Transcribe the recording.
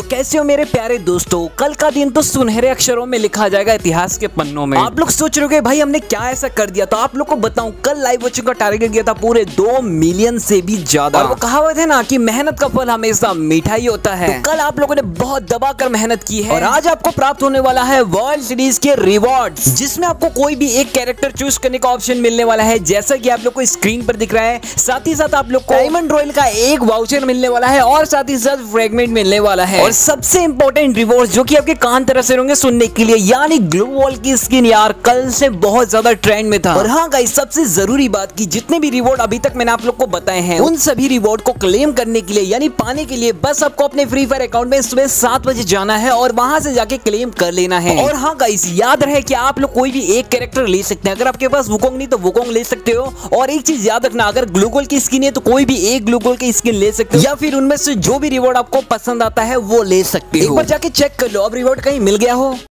तो कैसे हो मेरे प्यारे दोस्तों? कल का दिन तो सुनहरे अक्षरों में लिखा जाएगा इतिहास के पन्नों में। आप लोग सोच रहे हो भाई हमने क्या ऐसा कर दिया? तो आप लोग को बताऊँ कल लाइव वॉचिंग का टारगेट गया था पूरे दो मिलियन से भी ज़्यादा। और वो कहावत है ना कि मेहनत का फल हमेशा मीठा ही होता है। तो कल आप लोगों ने बहुत दबा कर मेहनत की है। और आज आपको प्राप्त होने वाला है वर्ल्ड सीरीज़ के रिवॉर्ड जिसमें आपको कोई भी एक कैरेक्टर चूज़ करने का ऑप्शन मिलने वाला है जैसा की आप लोग को स्क्रीन पर दिख रहा है। साथ ही साथ आप लोग को डायमंड रॉयल का एक वाउचर मिलने वाला है और साथ ही साथ फ्रेगमेंट मिलने वाला है। और सबसे इंपॉर्टेंट रिवॉर्ड जो कि आपके कान तरफ़ से होंगे सुनने के लिए, यानी ग्लो वॉल की स्किन यार, कल से बहुत ज़्यादा ट्रेंड में था। और हाँ गाइस सबसे ज़रूरी बात की जितने भी रिवॉर्ड अभी तक मैंने आप लोग को बताए हैं, उन सभी रिवॉर्ड को क्लेम करने के लिए, यानी पाने के लिए, बस आपको अपने फ्री फायर अकाउंट में सुबह सात बजे जाना है और वहाँ से जाके क्लेम कर लेना है। और हाँ गाइस याद रहे कि आप लोग कोई भी एक कैरेक्टर ले सकते हैं। अगर आपके पास वुकोंग नहीं तो वुकोंग ले सकते हो। और एक चीज़ याद रखना, अगर ग्लूगोल की स्किन है तो कोई भी एक ग्लूगोल की स्किन ले सकते हो। या फिर उनमें से जो भी रिवॉर्ड आपको पसंद आता है वो ले सकते हो एक बार जाके चेक कर लो अब रिवॉर्ड कहीं मिल गया हो।